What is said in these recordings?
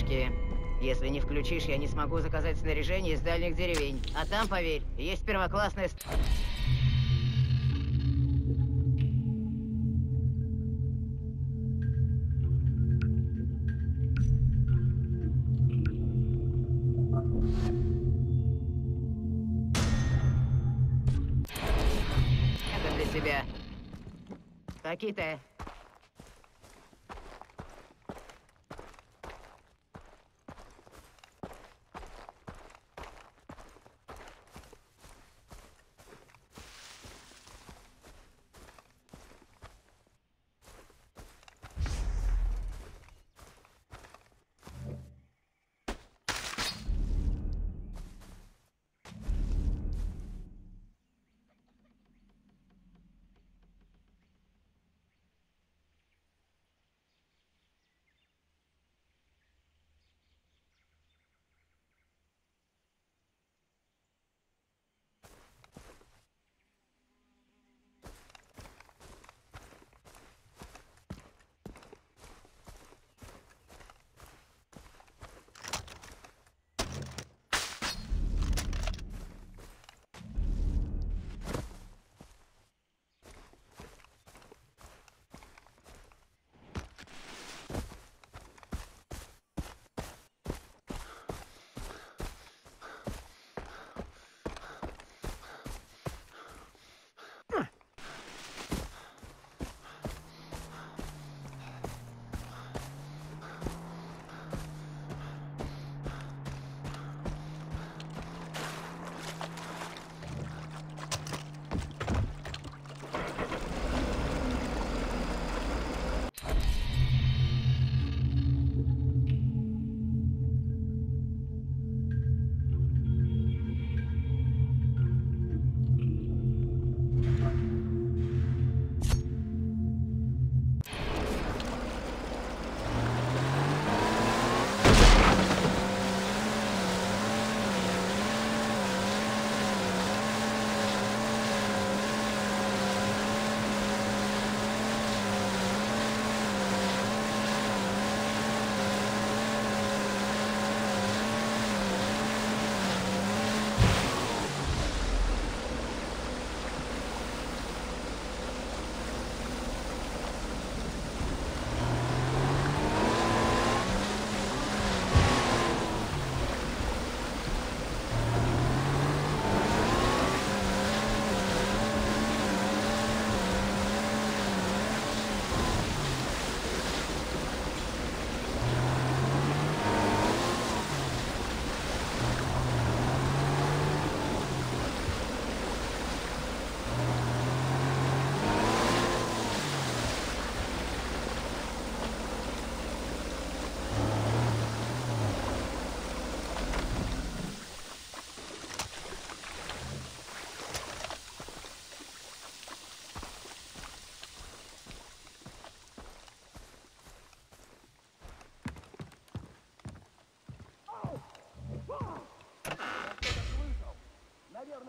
вышки. Если не включишь, я не смогу заказать снаряжение из дальних деревень. А там, поверь, есть первоклассная... Это для тебя. Такие-то.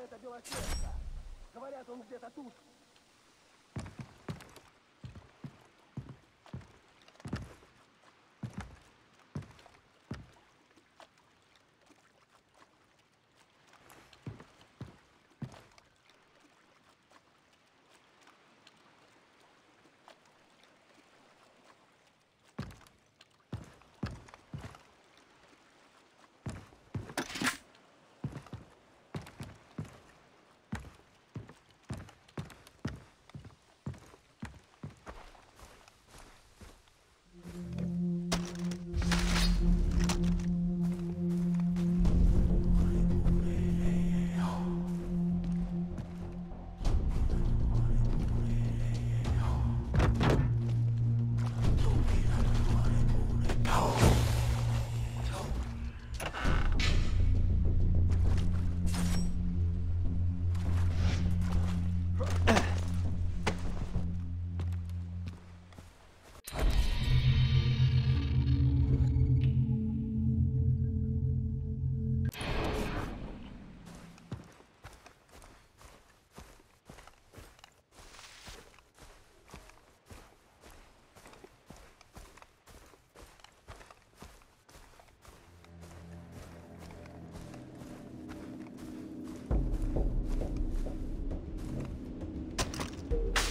Это Белоснежка. Говорят, он где-то тут.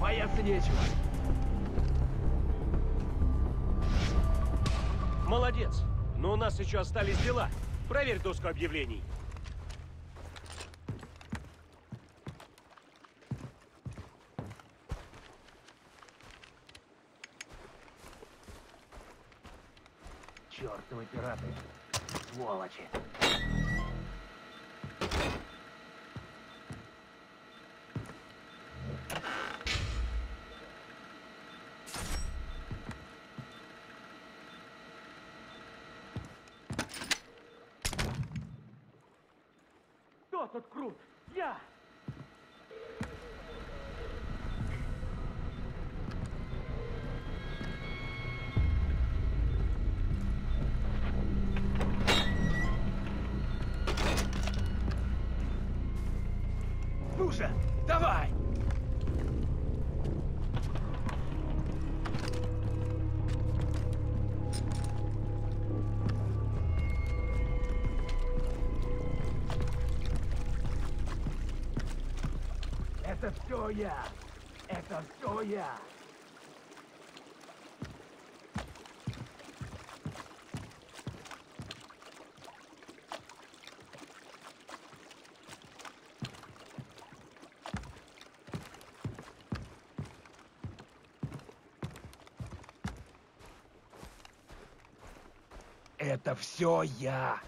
Бояться нечего. Молодец. Но у нас еще остались дела. Проверь доску объявлений. Чёртовы пираты. Сволочи. Кто тут крут? Я! Ну же, давай! Я! Это все я! Это все я!